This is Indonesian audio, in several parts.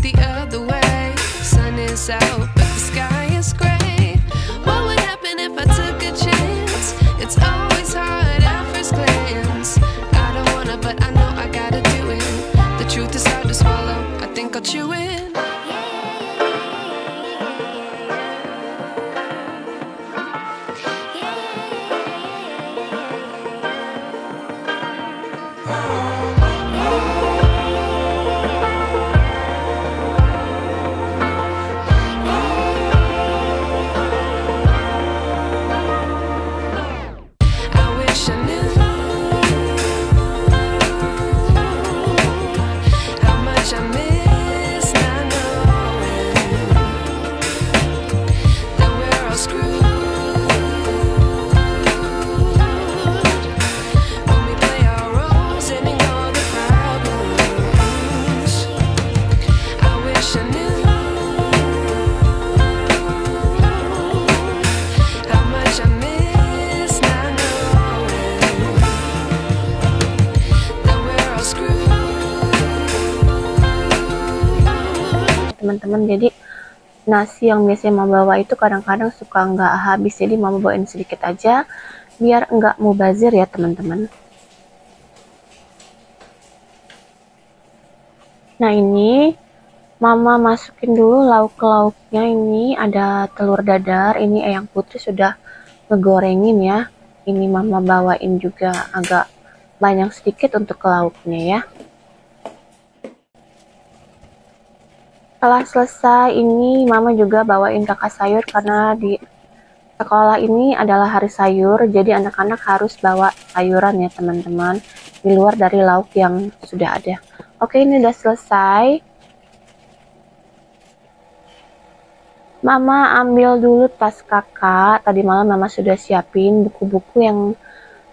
the other way? Sun is out, teman-teman. Jadi nasi yang biasanya mama bawa itu kadang-kadang suka nggak habis. Jadi mama bawain sedikit aja biar nggak mubazir ya teman-teman. Nah ini mama masukin dulu lauk-lauknya. Ini ada telur dadar. Ini eyang putri sudah ngegorengin ya. Ini mama bawain juga agak banyak sedikit untuk lauknya ya Setelah selesai ini mama juga bawain kakak sayur karena di sekolah ini adalah hari sayur jadi anak-anak harus bawa sayuran ya teman-teman di luar dari lauk yang sudah ada. Oke ini udah selesai. Mama ambil dulu tas kakak. Tadi malam mama sudah siapin buku-buku yang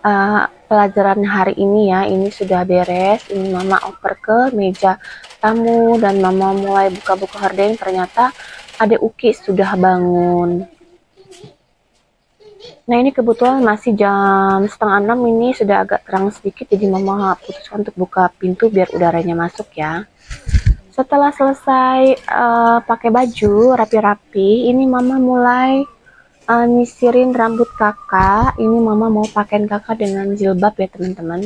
uh, pelajaran hari ini ya. Ini sudah beres. Ini mama oper ke meja tamu dan mama mulai buka-buka hordeng. Ternyata ada Uki sudah bangun. Nah ini kebetulan masih jam setengah enam ini sudah agak terang sedikit jadi mama putuskan untuk buka pintu biar udaranya masuk ya. Setelah selesai eh, pakai baju rapi-rapi, ini mama mulai eh, nyisirin rambut kakak. Ini mama mau pakaiin kakak dengan jilbab ya teman-teman.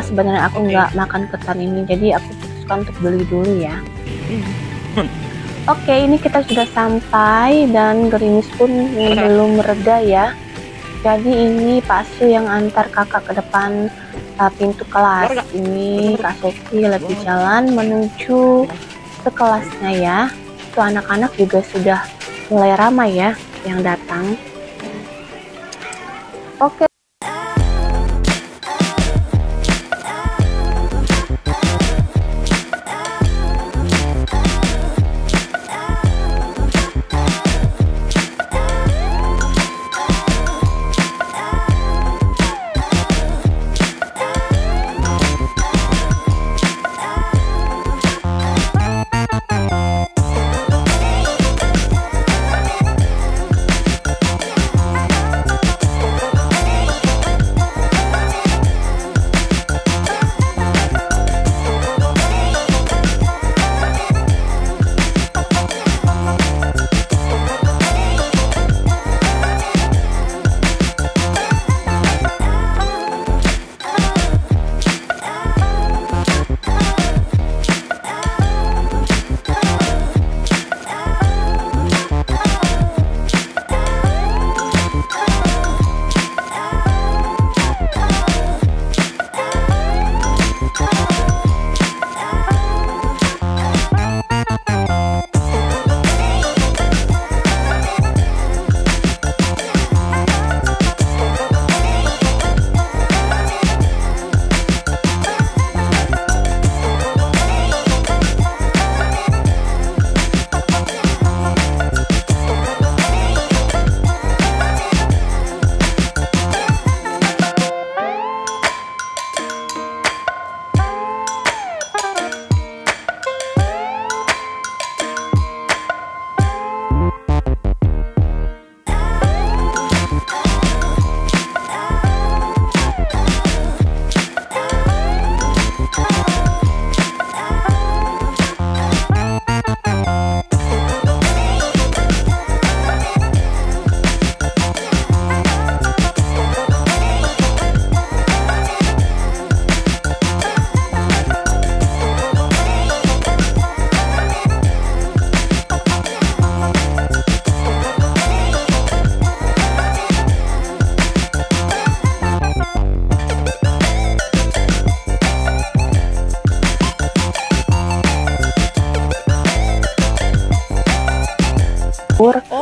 Sebenarnya aku nggak makan ketan ini jadi aku putuskan untuk beli dulu ya. Oke ini kita sudah sampai dan gerimis pun belum mereda ya. Jadi ini Pak Su yang antar kakak ke depan uh, pintu kelas ini Kak Sofi lagi jalan menuju ke kelasnya ya. Itu anak-anak juga sudah mulai ramai ya yang datang. Oke. dapur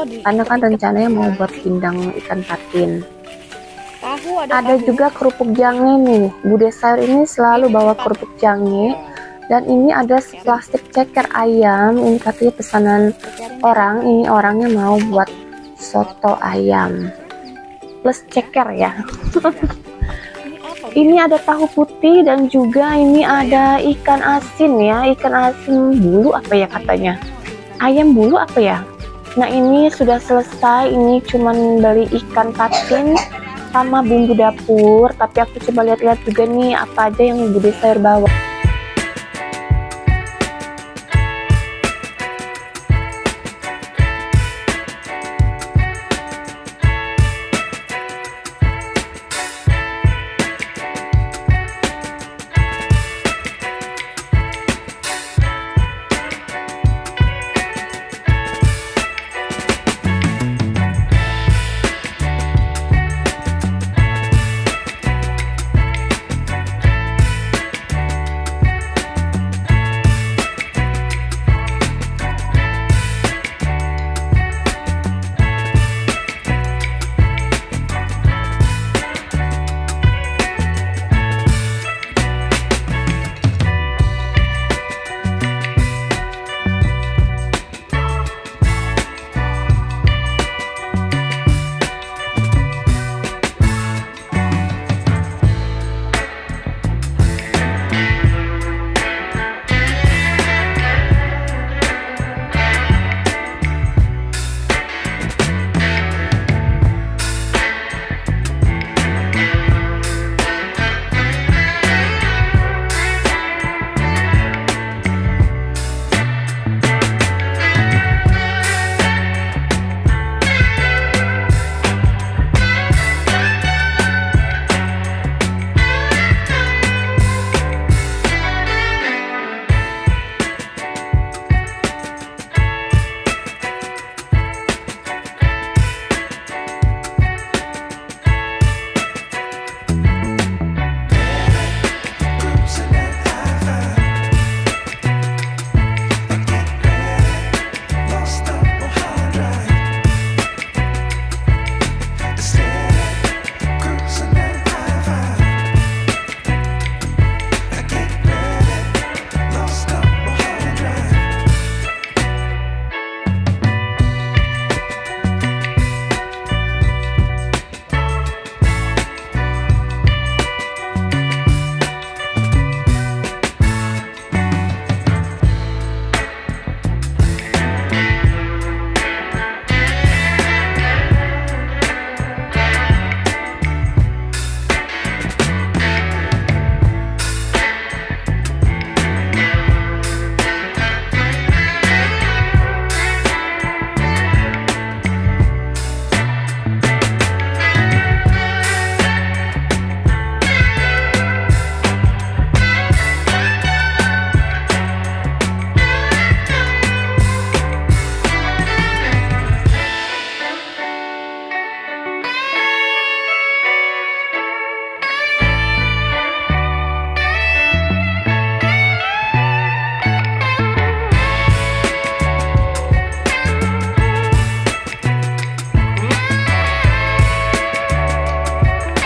Oh, di karena kan rencananya mau buat pindang ikan patin. Tahu ada ada tahu. juga kerupuk jange nih. Bude Sayur ini selalu bawa kerupuk jange. dan ini ada plastik ceker ayam. Ini katanya pesanan orang. Ini orangnya mau buat soto ayam. Plus ceker ya. Ini ada tahu putih dan juga ini ada ikan asin ya. Ikan asin bulu apa ya katanya? Ayam bulu apa ya nah ini sudah selesai. Ini cuman beli ikan patin sama bumbu dapur. Tapi aku coba lihat-lihat juga nih apa aja yang Bude Sayur bawa